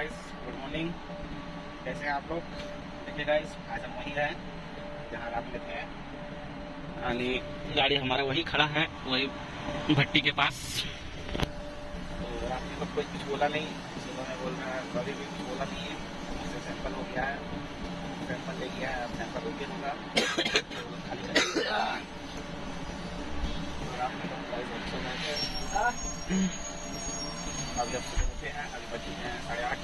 Guys good morning कैसे हैं आप लोग? देखिए गाइस आज हम वहीं हैं, जहाँ रात में थे। यानी गाड़ी हमारा वही खड़ा है, वही भट्टी के पास। तो रात में तो कोई कुछ बोला नहीं सुबह में बोल रहा है कभी भी कुछ बोला नहीं है सैंपल हो गया है सैंपल ले गया है सैंपल हो गया होगा। खाली तो रात में तो गाइस अच्छा है अभी अब उठे हैं अभी हैं साढ़े आठ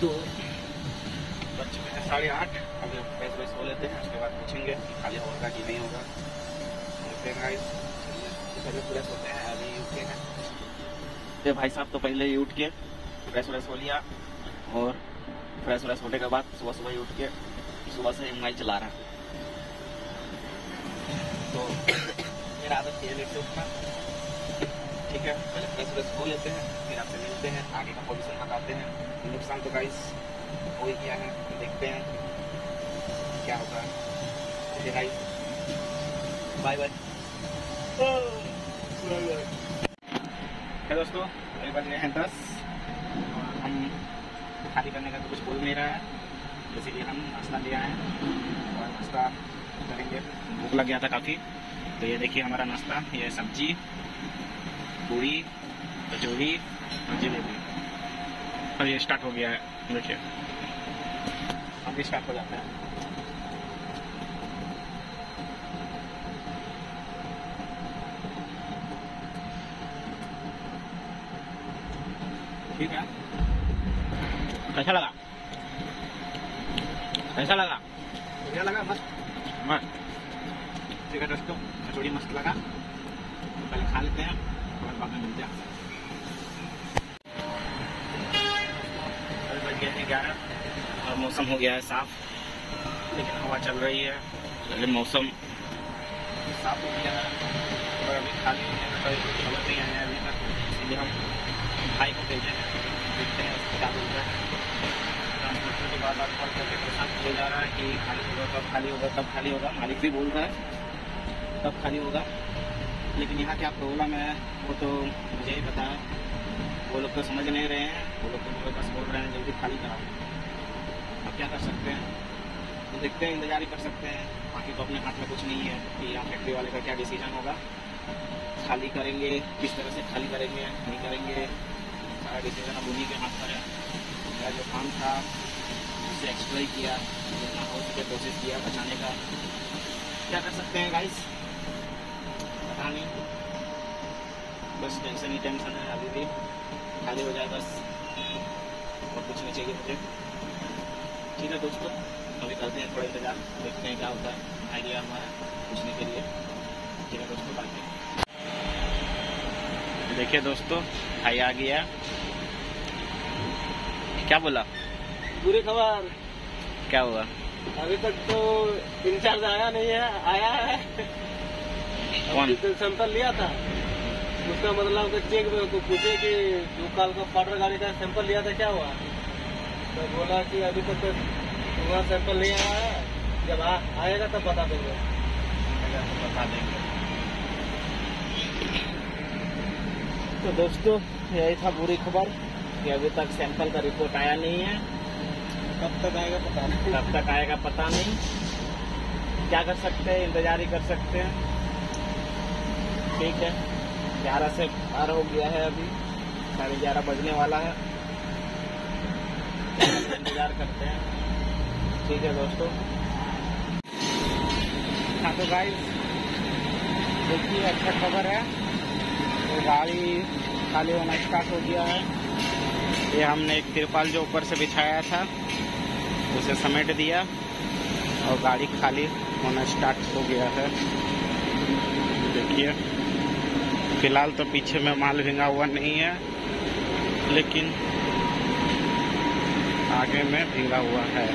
दो हैं साढ़े आठ अभी हम फ्रेश हो लेते हैं उसके बाद पूछेंगे खाली होगा कि नहीं होगा देखते हैं हैं हैं भाई साहब तो पहले ही उठ के फ्रेश व्रेश हो लिया और फ्रेश व्रेश होने के बाद सुबह सुबह ही उठ के सुबह से मोबाइल चला रहा। है तो मेरा आदत ये लेट से उठना। ठीक है, पहले फ्रेश व्रेश हो लेते हैं, फिर आपसे मिलते हैं, आगे का पोजीशन बताते हैं। नुकसान तो गाइस हो ही गया है देखते हैं क्या होगा ठीक है गाइस बाय बाय दोस्तों, अभी बज गए हैं दस। हम खाली करने का तो कुछ बोल नहीं रहा है। इसीलिए हम नाश्ता ले आए हैं और नाश्ता करेंगे। भूख लग गया था काफ़ी। तो ये देखिए हमारा नाश्ता, ये सब्ज़ी। पूरी कचौरी और जलेबी और ये स्टार्ट हो गया है देखिए अब भी स्टार्ट हो जाता है। ठीक है? कैसा लगा? कैसा लगा? बढ़िया लगा मस्त। मस्त। ठीक है दोस्तों कचौड़ी मस्त लगा। पहले खा लेते हैं। में ग्यारह और मौसम हो गया है साफ़। लेकिन हवा चल रही है। लेकिन मौसम। साफ़ हो गया है और अभी खाली होने का कोई खबर नहीं आया है अभी तक। इसलिए हम भाई को भेजे हैं। देखते हैं उसको क्या बोलता है। ट्रांसपोर्टर के बाद आप कॉल करके परेशान बोल जा रहा है कि खाली होगा कब खाली होगा कब खाली होगा। मालिक भी बोल रहा है कब खाली होगा। लेकिन यहाँ क्या प्रॉब्लम है, वो तो मुझे ही पता है। वो लोग तो समझ नहीं रहे हैं। वो लोग तो मेरे पास बोल रहे हैं, जल्दी खाली कराओ। अब क्या कर सकते हैं? तो देखते हैं, इंतज़ार ही कर सकते हैं। बाकी तो अपने हाथ में कुछ नहीं है कि यहाँ फैक्ट्री वाले का क्या डिसीज़न होगा। खाली करेंगे, किस तरह से खाली करेंगे, नहीं करेंगे, सारा डिसीज़न अब उन्हीं के हाथ पर है। मेरा जो काम था, उसे एक्सप्लोर किया, जितना हो सके कोशिश किया बचाने का। क्या कर सकते हैं गाइस पता नहीं बस टेंशन ही टेंशन है अभी भी। खाली हो जाए बस। और कुछ नहीं चाहिए मुझे। ठीक है दोस्तों अभी करते हैं थोड़ा इंतज़ार। देखते हैं क्या होता है। आइडिया हमारा पूछने के लिए। ठीक है दोस्तों बाकी। देखिए दोस्तों भाई आ गया। क्या बोला? बुरी खबर। क्या हुआ? अभी तक तो इंचार्ज आया नहीं है आया है। सैंपल लिया था। उसका मतलब तो चेक में को पूछे कि जो कल का पाउडर गाड़ी का सैंपल लिया था क्या हुआ? तो बोला कि अभी तक तो तुम्हारा सैंपल नहीं आया है। जब आ, आएगा तब बता देंगे। बता देंगे। तो दोस्तों यही था बुरी खबर कि अभी तक सैंपल का रिपोर्ट आया नहीं है। कब तक आएगा पता? नहीं कब तक आएगा पता नहीं। क्या कर सकते हैं इंतज़ार ही कर सकते हैं। ठीक है। ग्यारह से बारह हो गया है अभी। साढ़े ग्यारह बजने वाला है। इंतज़ार करते हैं। ठीक है दोस्तों। हाँ तो गाइस देखिए अच्छा खबर है। तो गाड़ी खाली होना स्टार्ट हो गया है। ये हमने एक तिरपाल जो ऊपर से बिछाया था, उसे समेट दिया और गाड़ी खाली होना स्टार्ट हो गया है। देखिए। फ़िलहाल तो पीछे में माल भिंगा हुआ नहीं है, लेकिन आगे में भिंगा हुआ है।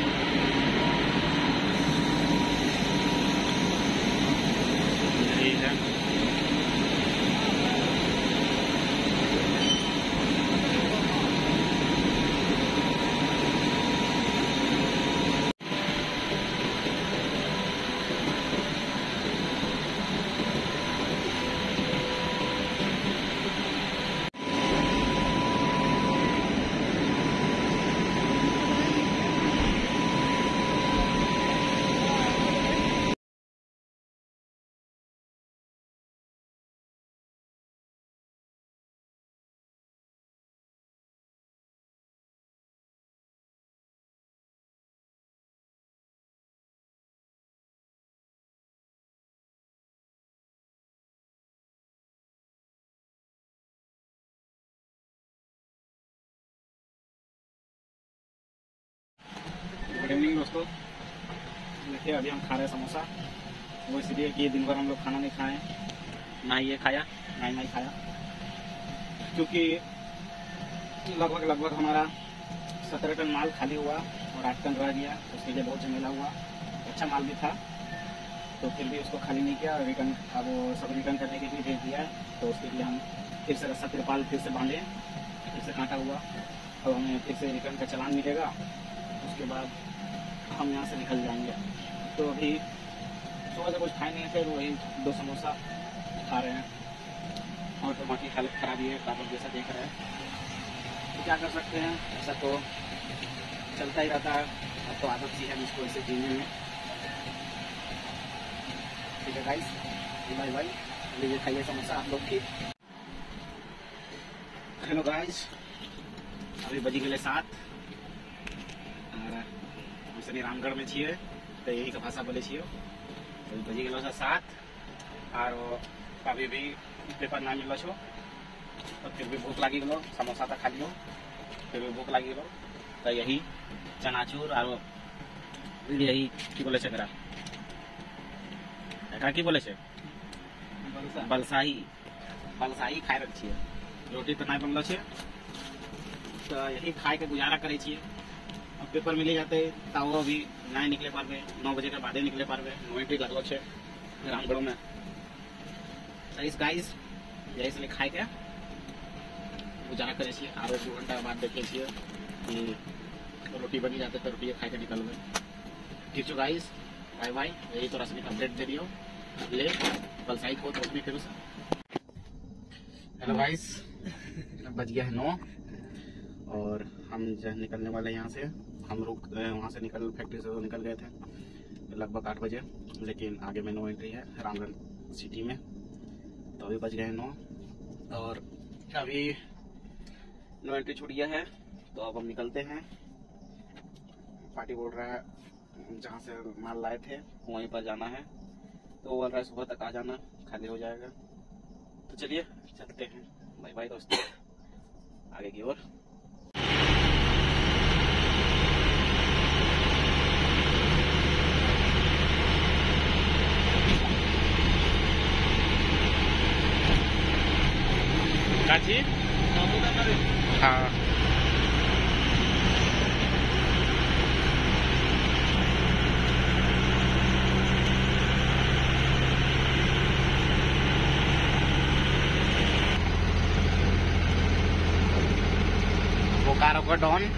को देखिए अभी हम खा रहे हैं समोसा। वो इसलिए कि दिन भर हम लोग खाना नहीं खाए, ना ये खाया, ना ही नहीं खाया। क्योंकि लगभग लगभग हमारा सत्रह टन माल खाली हुआ और आठ टन रह गया, उसके लिए बहुत झमेला हुआ। अच्छा माल भी था तो फिर भी उसको खाली नहीं किया रिटर्न अब सब रिटर्न करने के लिए भेज दिया है तो उसके लिए हम फिर से रस्सा तिरपाल फिर से बांधे, फिर से कांटा हुआ। अब हमें फिर से रिटर्न का चलान मिलेगा, उसके बाद हम यहाँ से निकल जाएँगे। तो अभी सुबह से कुछ खाए नहीं थे वही दो समोसा खा रहे हैं। और टमाटर की हालत खराब ही है काबल जैसा देख रहे हैं। तो क्या कर सकते हैं? ऐसा तो चलता ही रहता है। अब तो आदत सी है मुझको ऐसे जीने में। ठीक है गाइस बाय बाय लीजिए खाइए समोसा आप लोग की। हेलो गाइस अभी बजी गले और सनी रामगढ़ में छिए तो यही के भाषा बोले छिए अभी बजी गेलो छ सात और अभी भी पेपर ना मिलो छो तो फिर भी भूख लगी गेलो समोसा तो खा लियो फिर भी भूख लगी गेलो तो यही चनाचूर और यही की बोले छै एकरा? एकरा की बोले छै? बलसाही बलसाही खाए रख छिए रोटी तो नहीं बनलो छै तो यही खाए के गुजारा करे छिए पेपर मिले जाते ताओ भी नहीं निकले पारबे नौ बजे के बादे निकले पारबे नो एंट्री लगलो छै रामगढ़ में। तो इस गाइस यही से खाए के गुजारा करे छिए आरो दू घंटा बाद देखे छिए कि रोटी बनी जाते तो रोटी खाए के निकलबे ठीक छो गाइस बाय बाय यही तो रसमी अपडेट दे दियो ले बलसाई को तो उसमें फिर हेलो गाइस बज गया है नौ। और हम जो निकलने वाले यहाँ से। हम रुक वहाँ से निकल फैक्ट्री से तो निकल गए थे लगभग आठ बजे, लेकिन आगे में नो एंट्री है रामगढ़ सिटी में। तो अभी बज गए नौ और अभी नो एंट्री छूट गया है तो अब हम निकलते हैं। पार्टी बोल रहा है, जहाँ से माल लाए थे, वहीं पर जाना है। तो बोल रहा है, सुबह तक आ जाना, खाली हो जाएगा। तो चलिए, चलते हैं। बाय बाय दोस्तों। आगे की ओर। काची हाँ बोकारो का डॉन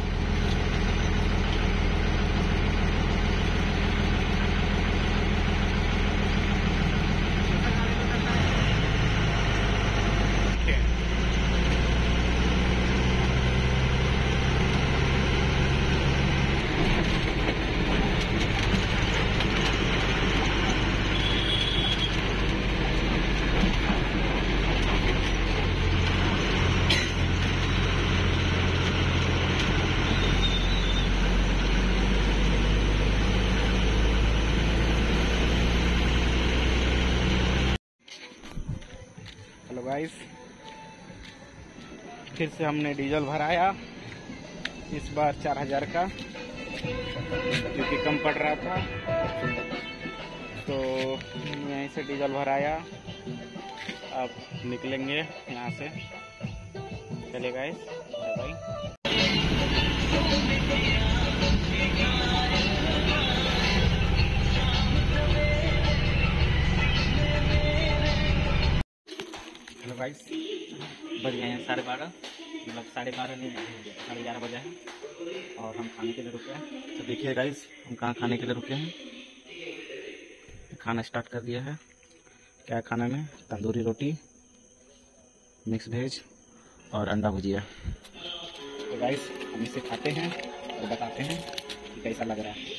हेलो गाइस फिर से हमने डीजल भराया इस बार चार हज़ार का क्योंकि कम पड़ रहा था। तो यहीं से डीजल भराया। अब निकलेंगे यहाँ से। चलिए गाइस बाय गाइस बज गए हैं, साढ़े बारह। मतलब साढ़े बारह नहीं, साढ़े ग्यारह बजे है। और हम खाने के लिए रुके हैं। तो देखिए गाइस हम कहाँ खाने के लिए रुके हैं? खाना स्टार्ट कर दिया है। क्या खाने में? तंदूरी रोटी मिक्स वेज और अंडा भुजिया। तो गाइस हम इसे खाते हैं और बताते हैं कि कैसा लग रहा है।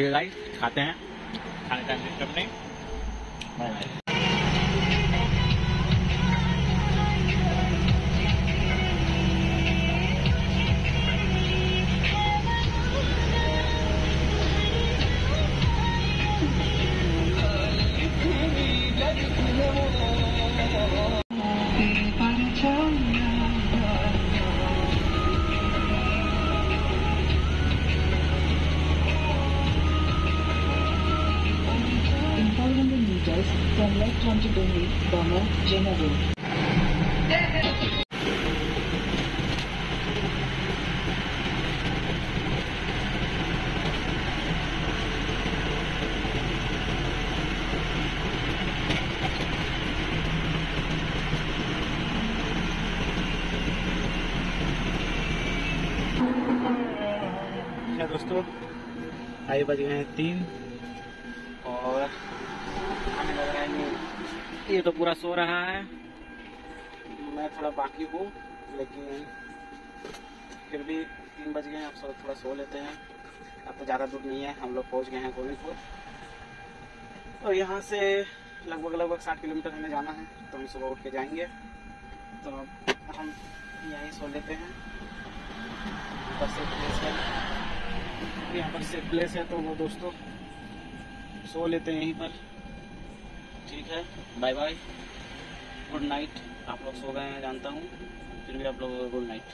ठीक है गाइस खाते हैं खाने का डिस्टर्ब नहीं। Bye bye Canterbury, Bomber, General. क्या दोस्तों ढाई बज गए हैं तीन और ये तो पूरा सो रहा है। मैं थोड़ा बाकी हूँ, लेकिन फिर भी तीन बज गए हैं, अब सब थोड़ा सो लेते हैं। अब तो ज़्यादा दूर नहीं है, हम लोग पहुँच गए हैं गोविंदपुर और यहाँ से लगभग लगभग साठ किलोमीटर हमें जाना है तो हम सुबह उठ के जाएँगे। तो अब हम यहीं सो लेते हैं। ऊपर से प्लेस है। यहाँ पर सेफ़ प्लेस है तो वो दोस्तों, सो लेते हैं यहीं पर। ठीक है बाय बाय गुड नाइट आप लोग सो गए हैं, जानता हूँ. फिर भी आप लोग गुड नाइट